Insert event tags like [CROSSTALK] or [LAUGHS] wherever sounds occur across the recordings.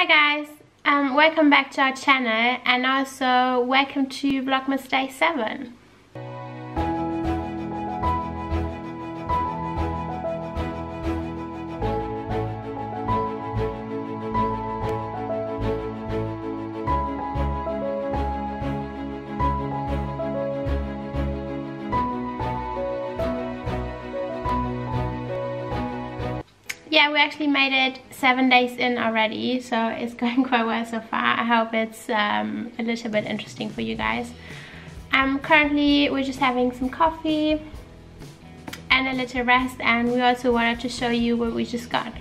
Hi guys, um, welcome back to our channel and also welcome to Vlogmas Day 7. Yeah we actually made it seven days in already so it's [LAUGHS] going quite well so far. I hope it's um, a little bit interesting for you guys. Um currently we're just having some coffee and a little rest and we also wanted to show you what we just got.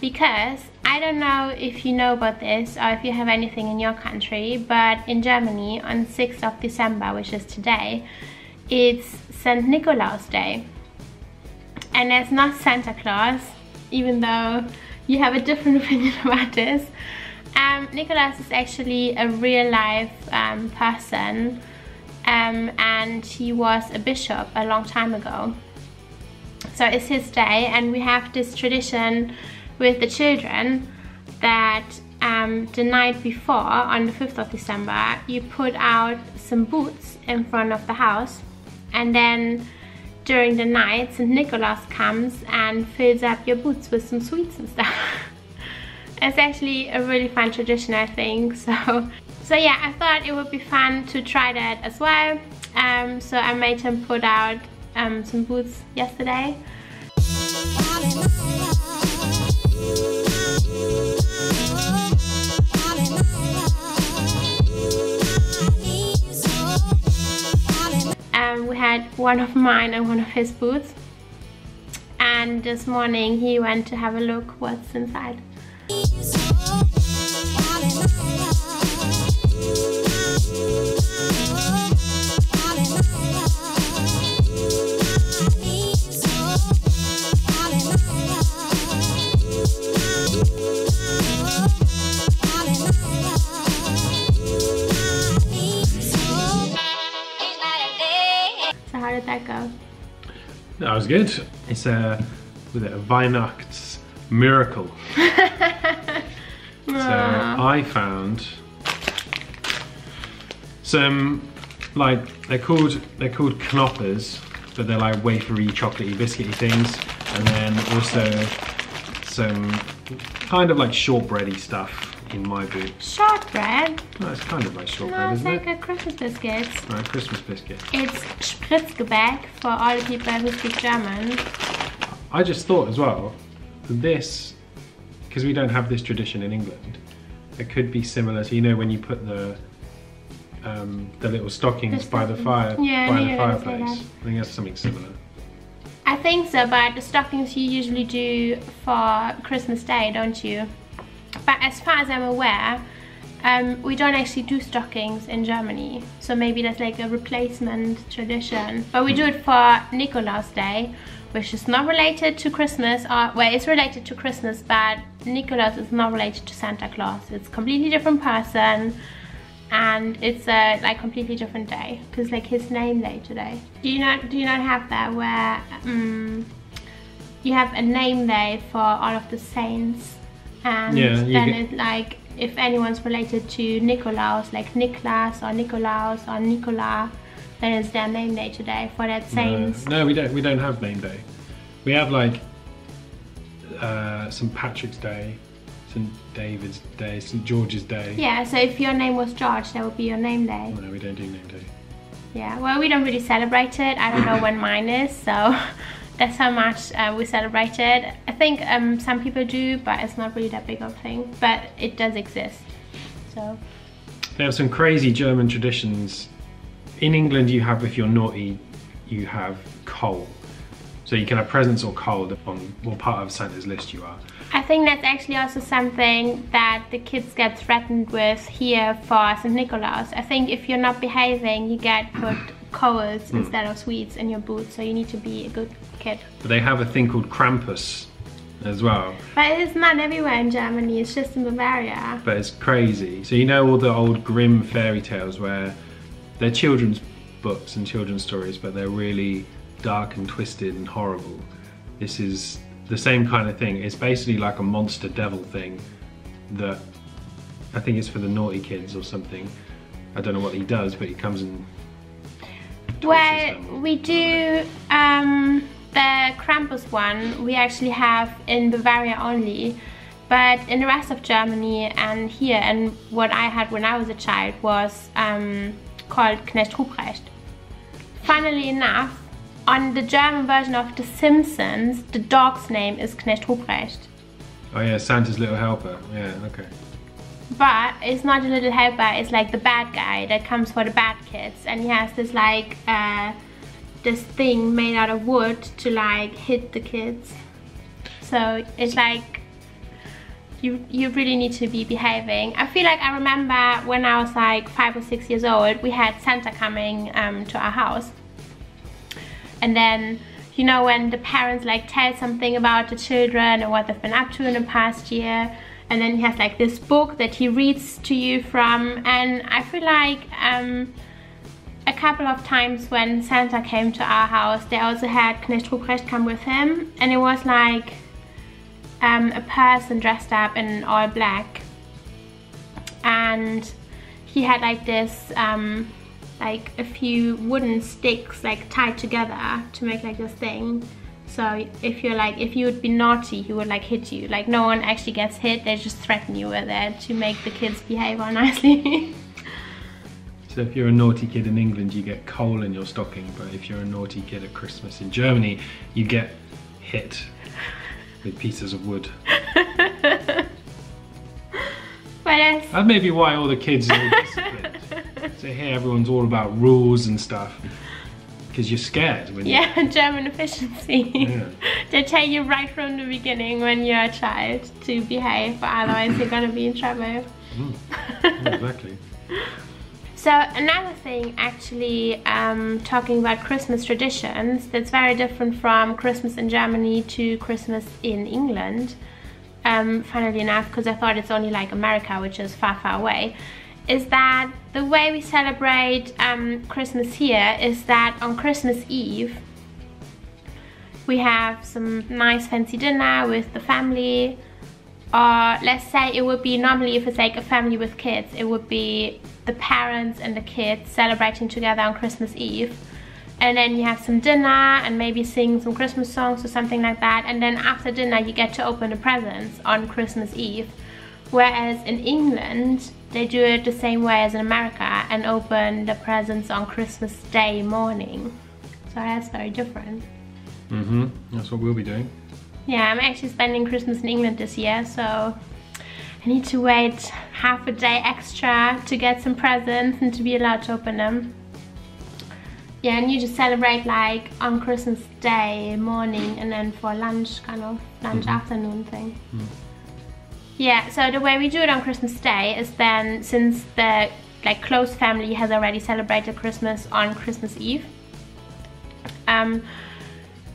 Because I don't know if you know about this or if you have anything in your country but in Germany on 6th of December which is today it's St. Nicholas Day. And it's not Santa Claus even though you have a different [LAUGHS] opinion about this. Um, Nicholas is actually a real life um, person um, and he was a bishop a long time ago. So it's his day and we have this tradition with the children that um, the night before, on the 5th of December, you put out some boots in front of the house and then during the night St. Nicholas comes and fills up your boots with some sweets and stuff. [LAUGHS] it's actually a really fun tradition I think [LAUGHS] so so yeah I thought it would be fun to try that as well um, so I made him put out um, some boots yesterday one of mine and one of his boots and this morning he went to have a look what's inside That was good. It's a, with it, a Weihnachts miracle. [LAUGHS] so I found some like they're called they're called knoppers, but they're like wafery, chocolatey, biscuity things, and then also some kind of like shortbready stuff in my boot. Shortbread? No, it's kind of like shortbread, no, it's like it? a Christmas biscuit. No, Christmas biscuit. It's Spritzgebäck for all the people who speak German. I just thought as well, this, because we don't have this tradition in England, it could be similar to, you know, when you put the um, the little stockings the by the fire yeah, by the fireplace. I think that's something similar. I think so, but the stockings you usually do for Christmas Day, don't you? But as far as I'm aware, um, we don't actually do stockings in Germany. So maybe that's like a replacement tradition. But we do it for Nikolaus Day, which is not related to Christmas. Or, well, it's related to Christmas, but Nikolaus is not related to Santa Claus. It's a completely different person. And it's a like completely different day because like his name day today. Do you not do you not have that where um, you have a name day for all of the saints and yeah, then it's like if anyone's related to Nikolaus, like Niklas or Nikolaus or Nikola, then it's their name day today for that saints. No, no we don't. We don't have name day. We have like uh, St Patrick's Day, St David's Day, St George's Day. Yeah. So if your name was George, that would be your name day. No, we don't do name day. Yeah. Well, we don't really celebrate it. I don't know when mine is, so [LAUGHS] that's how much uh, we celebrated. I think um, some people do, but it's not really that big of a thing. But it does exist, so. They have some crazy German traditions. In England, you have, if you're naughty, you have coal. So you can have presents or coal depending on what part of Santa's list you are. I think that's actually also something that the kids get threatened with here for St. Nicholas. I think if you're not behaving, you get put coals mm. instead of sweets in your boots, so you need to be a good kid. But they have a thing called Krampus as well. But it's not everywhere in Germany, it's just in Bavaria. But it's crazy. So you know all the old Grimm fairy tales where they're children's books and children's stories, but they're really dark and twisted and horrible. This is the same kind of thing. It's basically like a monster devil thing, that I think it's for the naughty kids or something. I don't know what he does, but he comes and them. we do um, the Krampus one. We actually have in Bavaria only, but in the rest of Germany and here, and what I had when I was a child was um, called Knecht Ruprecht. Funnily enough, on the German version of The Simpsons, the dog's name is Knecht Ruprecht. Oh yeah, Santa's little helper. Yeah, okay. But it's not a little helper, it's like the bad guy that comes for the bad kids. And he has this like, uh, this thing made out of wood to like hit the kids. So it's like, you, you really need to be behaving. I feel like I remember when I was like five or six years old, we had Santa coming um, to our house. And then, you know, when the parents like tell something about the children or what they've been up to in the past year, and then he has like this book that he reads to you from and I feel like um, a couple of times when Santa came to our house they also had Knecht come with him and it was like um, a person dressed up in all black and he had like this um, like a few wooden sticks like tied together to make like this thing so if you're like, if you would be naughty, he would like hit you. Like no one actually gets hit, they just threaten you with it to make the kids behave all [LAUGHS] nicely. So if you're a naughty kid in England, you get coal in your stocking, but if you're a naughty kid at Christmas in Germany, you get hit with pieces of wood. [LAUGHS] That may be why all the kids are disciplined. [LAUGHS] so here everyone's all about rules and stuff. Because you're scared when you yeah, [LAUGHS] German efficiency. Yeah. they tell you right from the beginning when you're a child to behave, but otherwise you're gonna be in trouble. Mm. Yeah, exactly. So another thing actually um, talking about Christmas traditions that's very different from Christmas in Germany to Christmas in England um, funnily enough because I thought it's only like America which is far far away is that the way we celebrate um, Christmas here is that on Christmas Eve we have some nice fancy dinner with the family. Or let's say it would be normally if it's like a family with kids it would be the parents and the kids celebrating together on Christmas Eve. And then you have some dinner and maybe sing some Christmas songs or something like that. And then after dinner you get to open the presents on Christmas Eve. Whereas in England they do it the same way as in America and open the presents on Christmas Day morning. So that's very different. Mm-hmm. That's what we'll be doing. yeah, I'm actually spending Christmas in England this year, so I need to wait half a day extra to get some presents and to be allowed to open them. Yeah, and you just celebrate like on Christmas Day morning and then for lunch, kind of lunch afternoon thing. Yeah, so the way we do it on Christmas Day is then since the like close family has already celebrated Christmas on Christmas Eve. Um,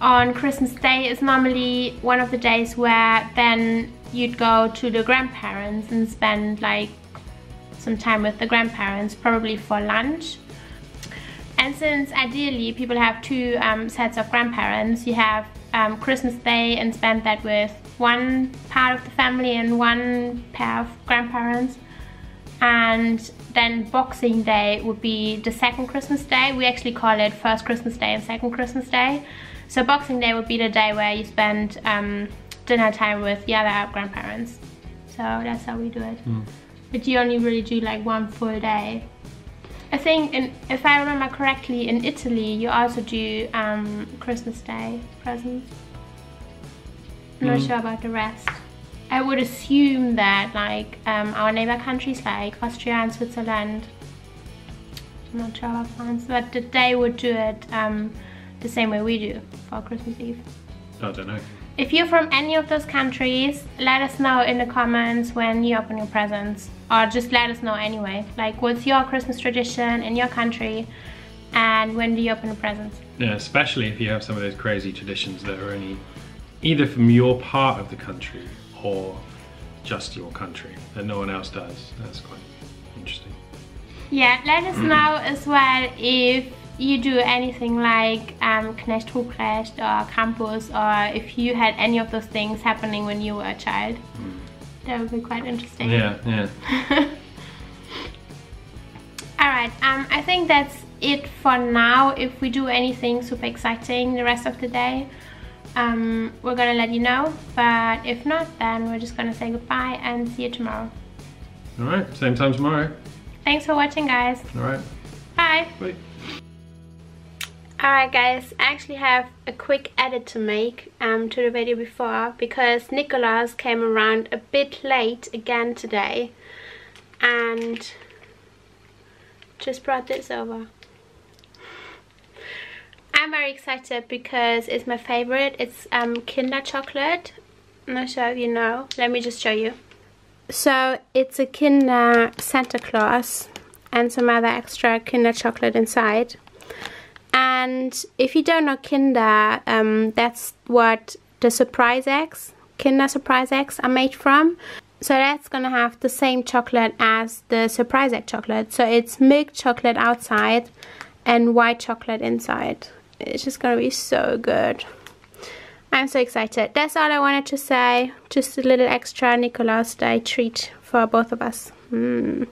on Christmas Day is normally one of the days where then you'd go to the grandparents and spend like some time with the grandparents, probably for lunch. And since ideally people have two um, sets of grandparents, you have um, Christmas Day and spend that with one part of the family and one pair of grandparents. And then Boxing Day would be the second Christmas Day. We actually call it first Christmas Day and second Christmas Day. So Boxing Day would be the day where you spend um, dinner time with the other grandparents. So that's how we do it. But you only really do like one full day. I think, in, if I remember correctly, in Italy you also do um, Christmas Day presents. I'm not Mm. sure about the rest. I would assume that like um, our neighbor countries like Austria and Switzerland, I'm not sure about France, but that they would do it um, the same way we do for Christmas Eve. I don't know. If you're from any of those countries, let us know in the comments when you open your presents. Or just let us know anyway. Like, what's your Christmas tradition in your country? And when do you open the presents? Yeah, especially if you have some of those crazy traditions that are only either from your part of the country or just your country that no one else does. That's quite interesting. Yeah, let us [CLEARS THROAT] know as well if you do anything like um, Knecht Ruprecht or Krampus or if you had any of those things happening when you were a child. That would be quite interesting. Yeah, yeah. [LAUGHS] Alright, um, I think that's it for now. If we do anything super exciting the rest of the day, um, we're gonna let you know. But if not, then we're just gonna say goodbye and see you tomorrow. Alright, same time tomorrow. Thanks for watching, guys. Alright. Bye. Bye. Alright guys, I actually have a quick edit to make um, to the video before because Nicholas came around a bit late again today and just brought this over. I'm very excited because it's my favorite. It's um, Kinder chocolate. I'm not sure if you know. Let me just show you. So it's a Kinder Santa Claus and some other extra Kinder chocolate inside. And if you don't know Kinder, um, that's what the surprise eggs, Kinder surprise eggs are made from. So that's gonna have the same chocolate as the surprise egg chocolate. So it's milk chocolate outside and white chocolate inside. It's just gonna be so good. I'm so excited. That's all I wanted to say. Just a little extra Nicholas Day treat for both of us. Mm.